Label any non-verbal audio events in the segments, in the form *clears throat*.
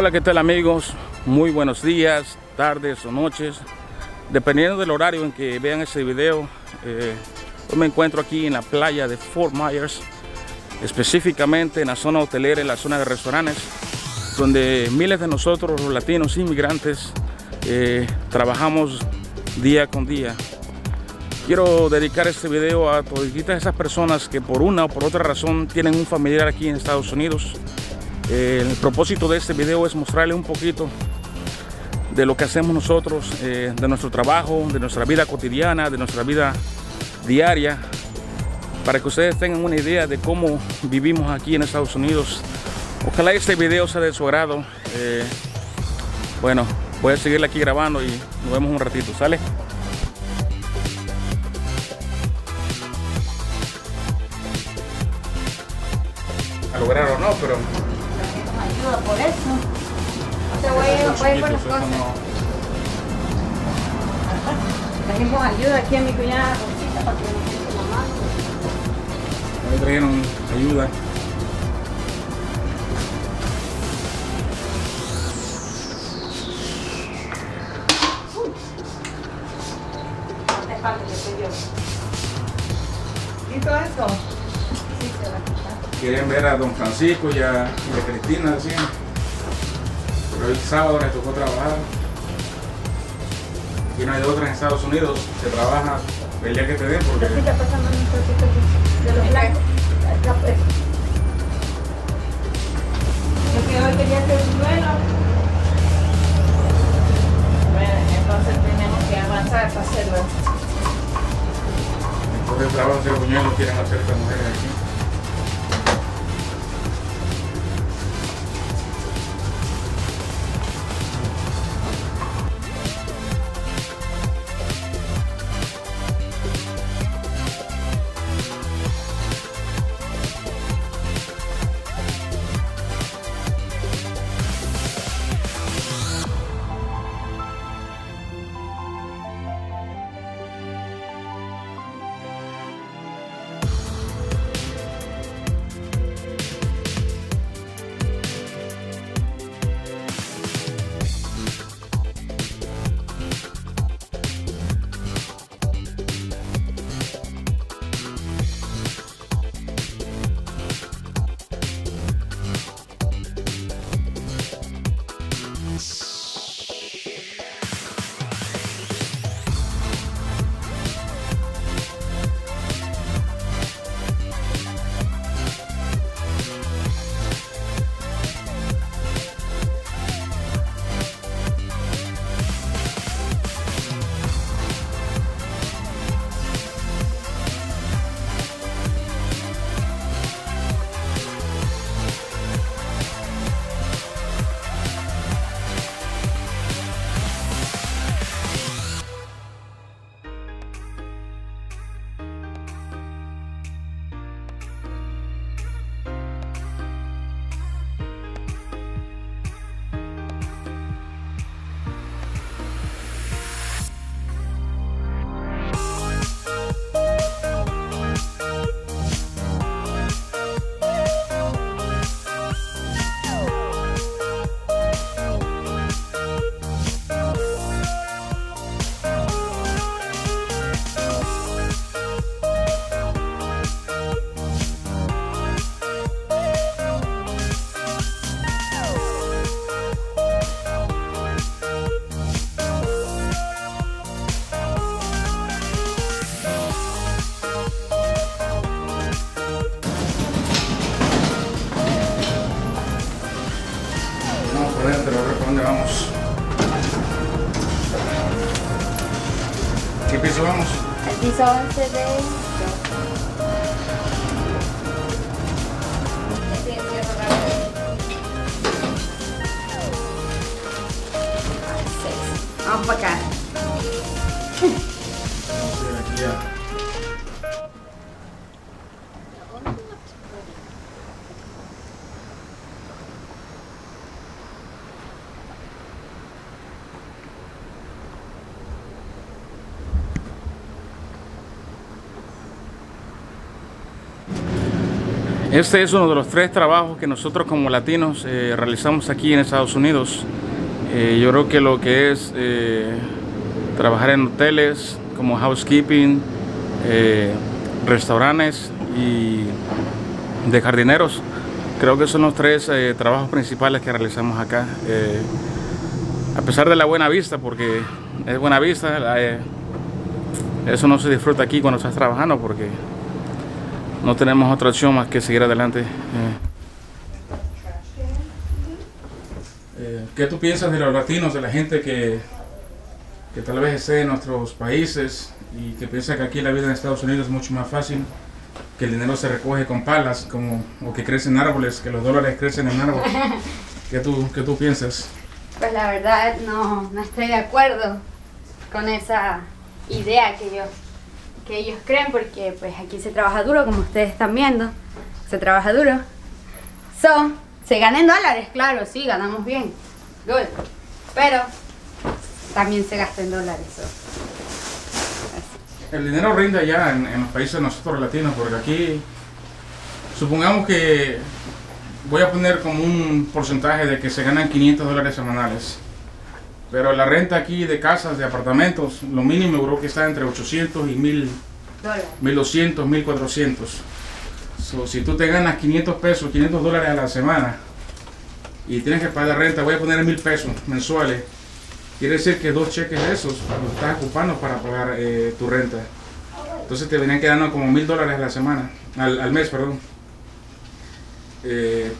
Hola, ¿qué tal amigos? Muy buenos días, tardes o noches. Dependiendo del horario en que vean este video, eh, hoy me encuentro aquí en la playa de Fort Myers, específicamente en la zona hotelera, en la zona de restaurantes, donde miles de nosotros, los latinos inmigrantes, eh, trabajamos día con día. Quiero dedicar este video a todas esas personas que por una o por otra razón tienen un familiar aquí en Estados Unidos. El propósito de este video es mostrarle un poquito de lo que hacemos nosotros, eh, de nuestro trabajo, de nuestra vida cotidiana, de nuestra vida diaria, para que ustedes tengan una idea de cómo vivimos aquí en Estados Unidos. Ojalá este video sea de su agrado. Eh, bueno, voy a seguirle aquí grabando y nos vemos un ratito, ¿sale? A lograr o no, pero ayuda por eso. Te voy a ir, voy a ir por las cosas. Trajimos ayuda aquí a mi cuñada Rosita para que nos siente la mano. Ahí trajeron ayuda. Le pidió. ¿Y todo eso? Sí, se va. Quieren ver a don Francisco y a, y a Cristina, decían. Pero el sábado les tocó trabajar. Aquí no hay otra en Estados Unidos. Se trabaja el día que te den porque de- los blancos. Acá, pues. Yo que hoy quería hacer un duelo. Bueno, entonces tenemos que avanzar para hacerlo. después del trabajo de buñuelos quieren hacer estas mujeres These are today. Este es uno de los tres trabajos que nosotros como latinos eh, realizamos aquí en Estados Unidos. Eh, yo creo que lo que es eh, trabajar en hoteles como housekeeping, restaurantes y de jardineros, creo que son los tres trabajos principales que realizamos acá. a pesar de la buena vista, porque es buena vista, eso no se disfruta aquí cuando estás trabajando porque no tenemos otra opción más que seguir adelante. Eh. ¿Qué tú piensas de los latinos, de la gente que, que tal vez esté en nuestros países y que piensa que aquí la vida en Estados Unidos es mucho más fácil, que el dinero se recoge con palas como, o que crecen árboles, que los dólares crecen en árboles? *laughs* ¿Qué tú, qué tú piensas? Pues la verdad no, no estoy de acuerdo con esa idea que yo que ellos creen porque pues aquí se trabaja duro, como ustedes están viendo, se trabaja duro. So, se ganan dólares, claro, sí, ganamos bien, good. Pero también se gasta en dólares. El dinero rinde allá en, en los países nosotros latinos, porque aquí, supongamos que voy a poner como un porcentaje de que se ganan 500 dólares semanales pero la renta aquí de casas, de apartamentos, lo mínimo creo que está entre 800 y 1000, 1200, 1400. So, si tú te ganas 500 pesos, 500 dólares a la semana y tienes que pagar renta, voy a poner 1000 pesos mensuales. Quiere decir que dos cheques de esos los estás ocupando para pagar eh, tu renta. Entonces te venían quedando como 1000 dólares a la semana, al, al mes, perdón. Eh,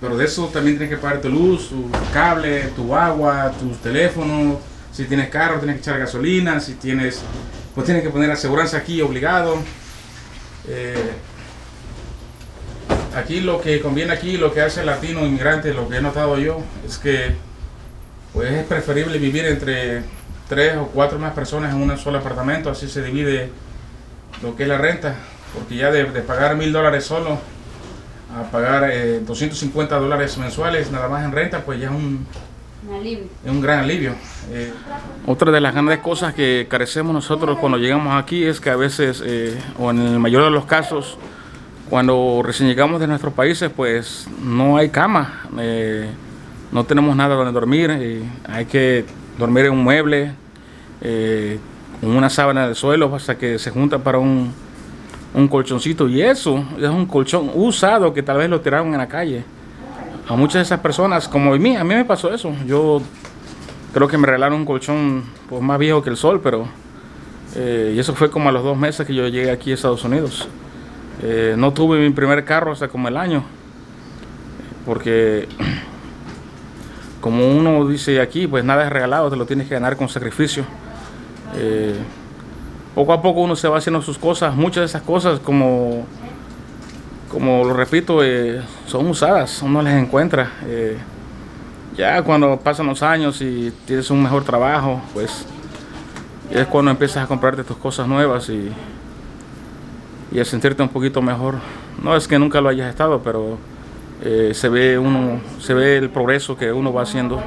pero de eso también tienes que pagar tu luz, tu cable, tu agua, tus teléfonos. Si tienes carro, tienes que echar gasolina. Si tienes, pues tienes que poner aseguranza aquí obligado. Eh, aquí lo que conviene aquí, lo que hace el latino inmigrante, lo que he notado yo, es que pues es preferible vivir entre tres o cuatro más personas en un solo apartamento, así se divide lo que es la renta, porque ya de, de pagar mil dólares solo, a pagar 250 eh, dólares mensuales nada más en renta, pues ya es un, un gran alivio. Eh, otra de las grandes cosas que carecemos nosotros cuando llegamos aquí es que a veces, eh, o en el mayor de los casos, cuando recién llegamos de nuestros países, pues no hay cama, no tenemos nada donde dormir, hay que dormir en un mueble, con una sábana de suelo hasta que se junta para un un colchoncito y eso es un colchón usado que tal vez lo tiraron en la calle. A muchas de esas personas, como a mí, a mí me pasó eso. Yo creo que me regalaron un colchón pues, más viejo que el sol, pero eh, y eso fue como a los dos meses que yo llegué aquí a Estados Unidos. Eh, no tuve mi primer carro hasta como el año, porque *clears throat* como uno dice aquí, pues nada es regalado, te lo tienes que ganar con sacrificio. Eh, poco a poco uno se va haciendo sus cosas. Muchas de esas cosas, como, como lo repito, eh, son usadas, uno las encuentra. Eh, ya cuando pasan los años y tienes un mejor trabajo, pues es cuando empiezas a comprarte tus cosas nuevas y, y a sentirte un poquito mejor. No es que nunca lo hayas estado, pero eh, se ve uno, se ve el progreso que uno va haciendo.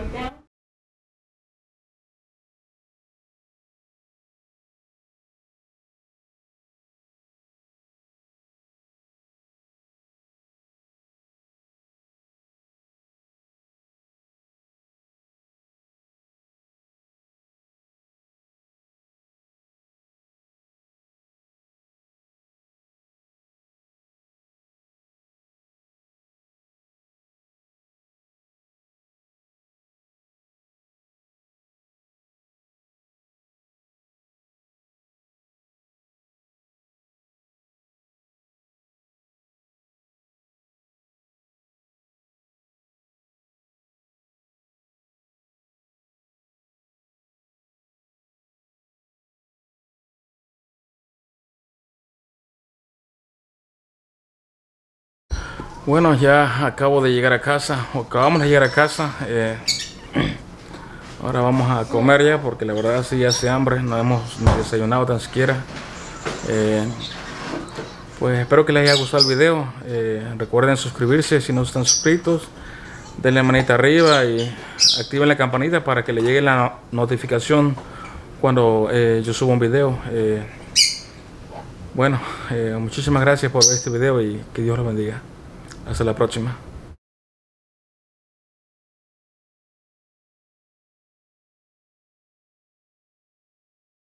Bueno, ya acabo de llegar a casa, acabamos de llegar a casa. Eh, *clears throat* ahora vamos a comer ya, porque la verdad sí hace hambre, no hemos desayunado tan siquiera. Eh, pues espero que les haya gustado el video. Eh, recuerden suscribirse si no están suscritos. Denle manita arriba y activen la campanita para que le llegue la notificación cuando yo subo un video. Bueno, muchísimas gracias por este video y que Dios los bendiga. Hasta la próxima.